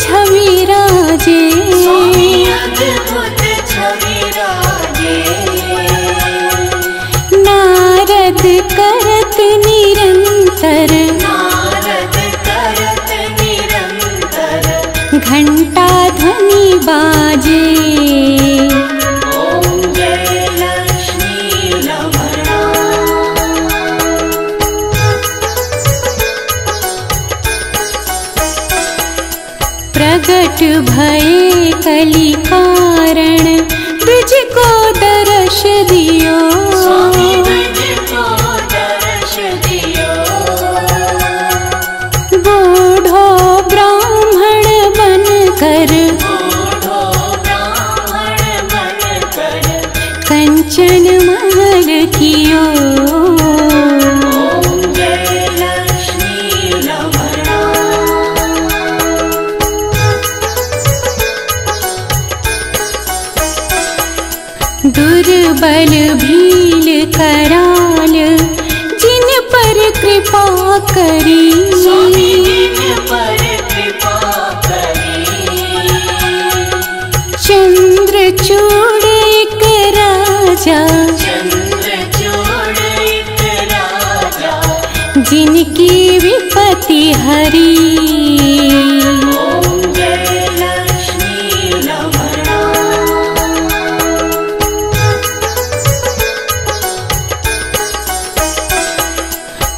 छवि राजे। प्रगट भे कलि कारण तुझको दर्श तर्शिया दुर्बल भील कराल जिन पर कृपा करी। चंद्र चूड़ एक राजा। जिनकी विपत्ति हरी।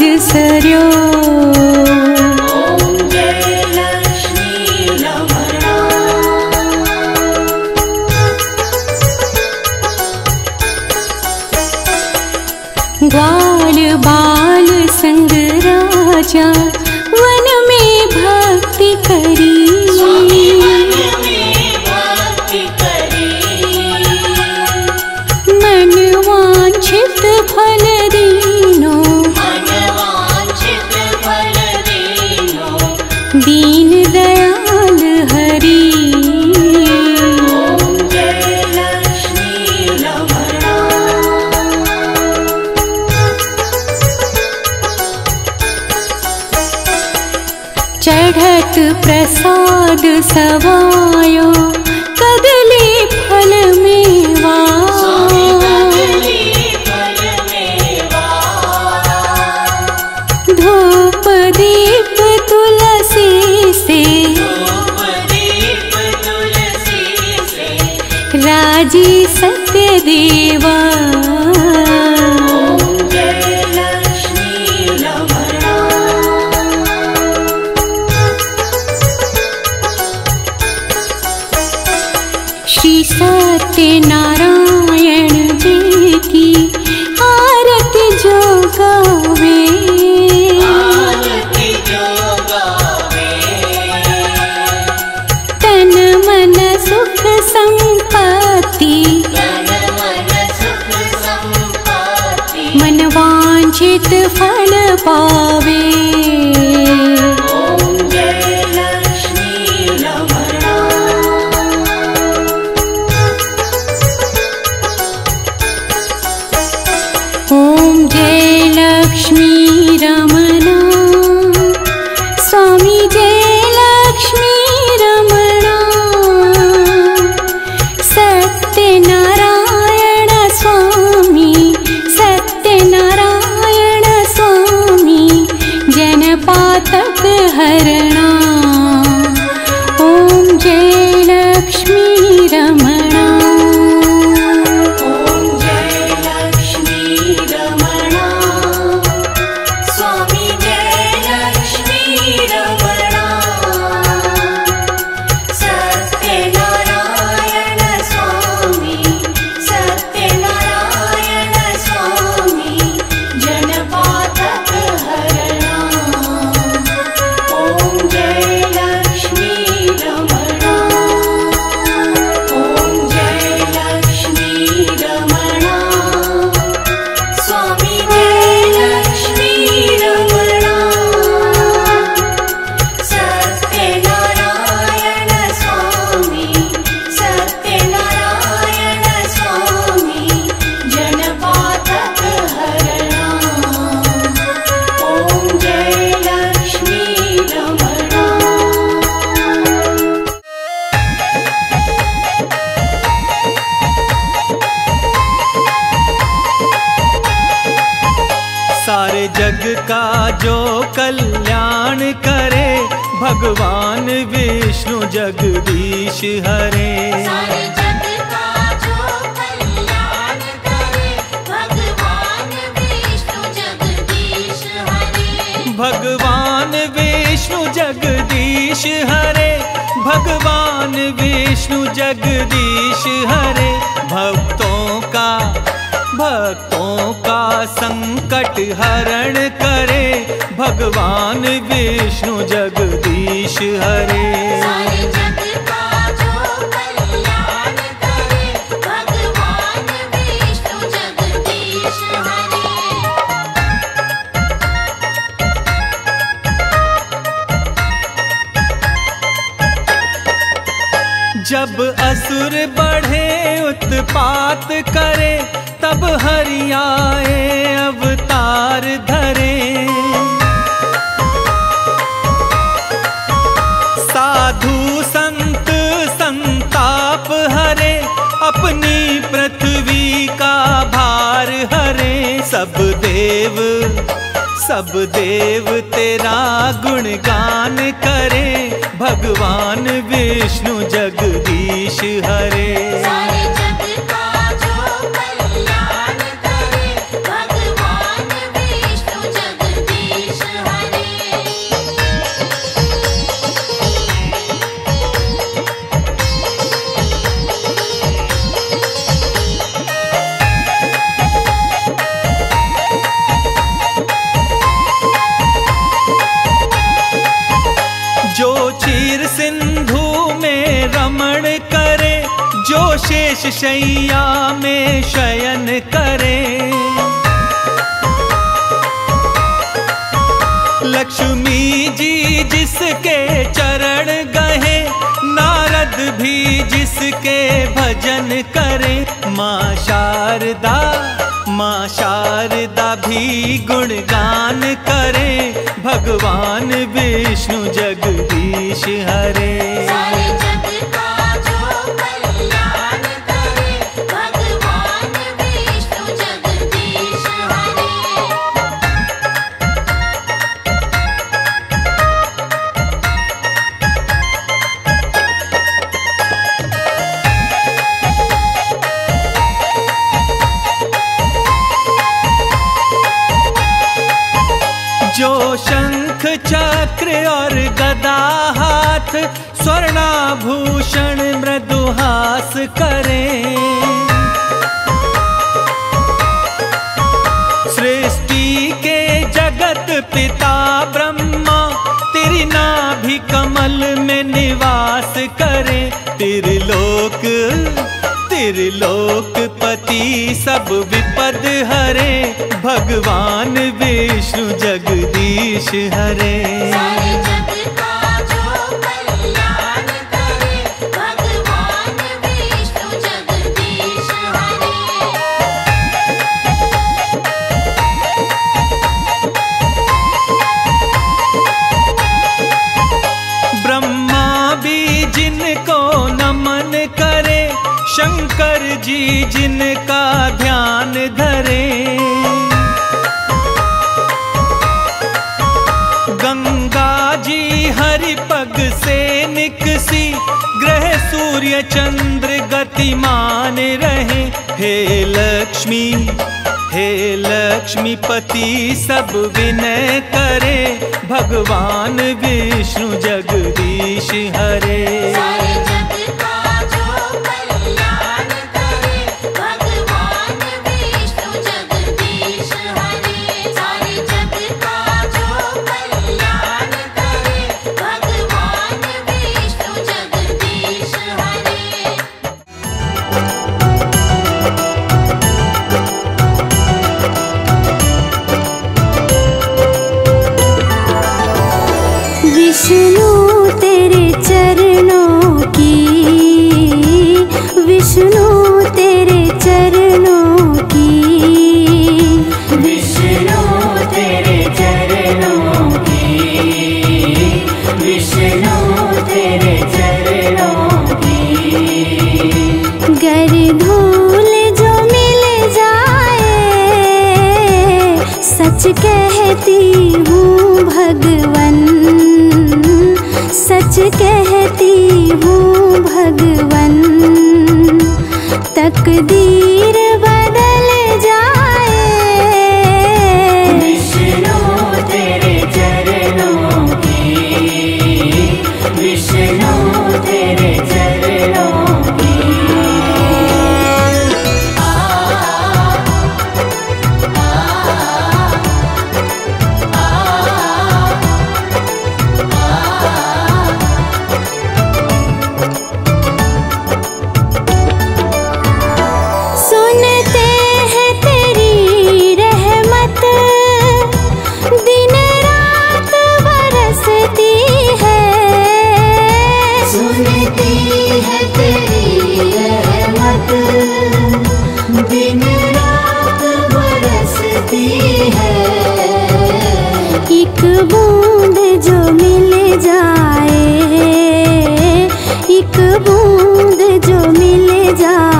hechicerio. ಸವಾ पाती मन फल पावे। भगवान विष्णु जगदीश हरे। सारे जग का जो कल्याण करे भगवान विष्णु जगदीश हरे। भगवान विष्णु जगदीश हरे भगवान विष्णु जगदीश हरे। भक्तों का भक्तों का संकट हरण करे भगवान विष्णु जगदीश जगदीश हरे। जब असुर बढ़े उत्पात करे तब हरियाए अवतार धरे। साधु संत, संताप हरे, अपनी पृथ्वी का भार हरे। सब देव सब देव तेरा गुणगान करे। भगवान विष्णु जगदीश हरे। चीर सिंधु में रमण करे, जो शेष शैया में शयन करे। लक्ष्मी जी जिसके चरण गहे, नारद भी जिसके भजन करे। माँ शारदा माँ शारदा भी गुणगान करे। भगवान विष्णु जगदीश हरे कर्णाभूषण मृदुहास करें। सृष्टि के जगत पिता ब्रह्मा, तेरी नाभि कमल में निवास करें। त्रिलोक त्रिलोक पति सब विपद हरे। भगवान विष्णु जगदीश हरे। सारे जगत मान रहे। हे लक्ष्मी, हे लक्ष्मीपति सब विनय करे। भगवान विष्णु जगदीश हरे। सारे जग सच कहती हूँ भगवन। सच कहती हूँ भगवन। तकदीर बूंद जो मिल जाए एक बूंद जो मिल जाए।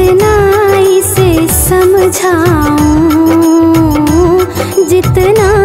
कितना इसे समझाऊं। जितना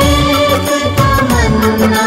एक का मन्ना